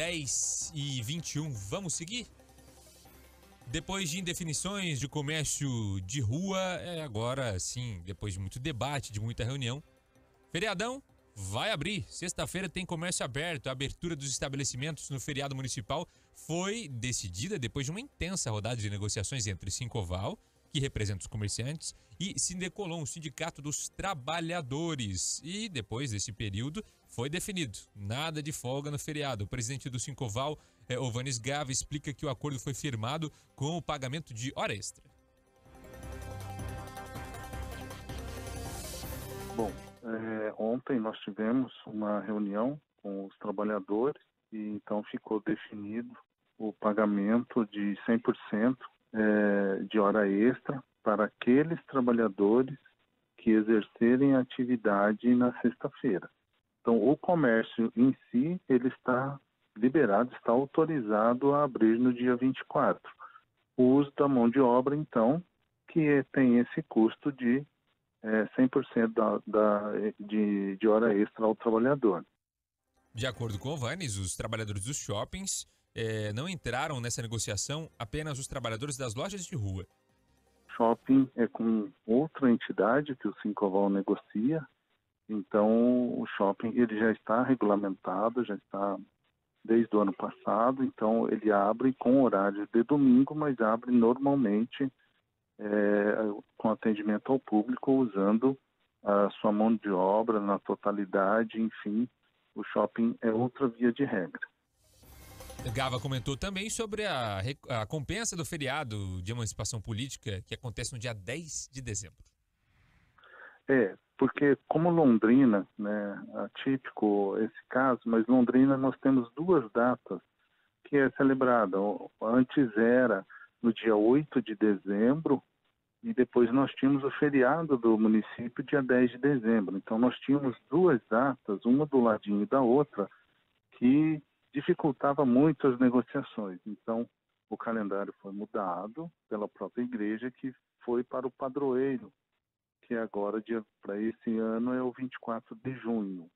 10 e 21, vamos seguir? Depois de indefinições de comércio de rua, é agora sim, depois de muito debate, de muita reunião, feriadão vai abrir. Sexta-feira tem comércio aberto. A abertura dos estabelecimentos no feriado municipal foi decidida depois de uma intensa rodada de negociações entre Sincoval, que representa os comerciantes, e Sindecolon, o Sindicato dos Trabalhadores. E depois desse período foi definido nada de folga no feriado. O presidente do Sincoval, é, Ovanes Gava, explica que o acordo foi firmado com o pagamento de hora extra. Bom, é, ontem nós tivemos uma reunião com os trabalhadores e então ficou definido o pagamento de 100% é, de hora extra para aqueles trabalhadores que exercerem atividade na sexta-feira. Então, o comércio em si, ele está liberado, está autorizado a abrir no dia 24. O uso da mão de obra, então, que tem esse custo de é, 100% da, da, de, de hora extra ao trabalhador. De acordo com o Vanes, os trabalhadores dos shoppings é, não entraram nessa negociação apenas os trabalhadores das lojas de rua. Shopping é com outra entidade que o Sincoval negocia, então o shopping ele já está regulamentado, já está desde o ano passado, então ele abre com horário de domingo, mas abre normalmente é, com atendimento ao público usando a sua mão de obra na totalidade, enfim, o shopping é outra via de regra. Gava comentou também sobre a, a compensa do feriado de emancipação política que acontece no dia 10 de dezembro. É, porque como Londrina, né, atípico esse caso, mas Londrina nós temos duas datas que é celebrada. Antes era no dia 8 de dezembro e depois nós tínhamos o feriado do município dia 10 de dezembro. Então nós tínhamos duas datas, uma do ladinho da outra, que dificultava muito as negociações. Então, o calendário foi mudado pela própria igreja, que foi para o padroeiro, que agora, para esse ano, é o 24 de junho.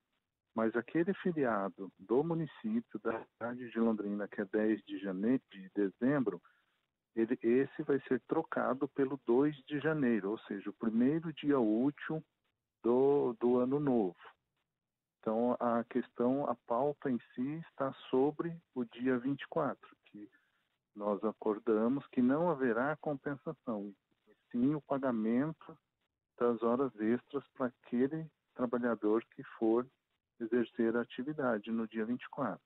Mas aquele feriado do município, da cidade de Londrina, que é 10 de, janeiro, de dezembro, ele, esse vai ser trocado pelo 2 de janeiro, ou seja, o primeiro dia útil do, do ano novo. Então, a questão, a pauta em si está sobre o dia 24, que nós acordamos que não haverá compensação, sim o pagamento das horas extras para aquele trabalhador que for exercer a atividade no dia 24.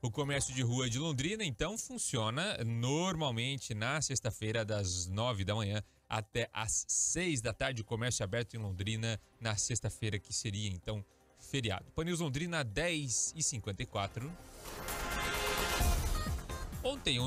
O comércio de rua de Londrina, então, funciona normalmente na sexta-feira, das nove da manhã até às seis da tarde. O comércio aberto em Londrina na sexta-feira, que seria, então, feriado. Panils Londrina 10 e 54. Ontem o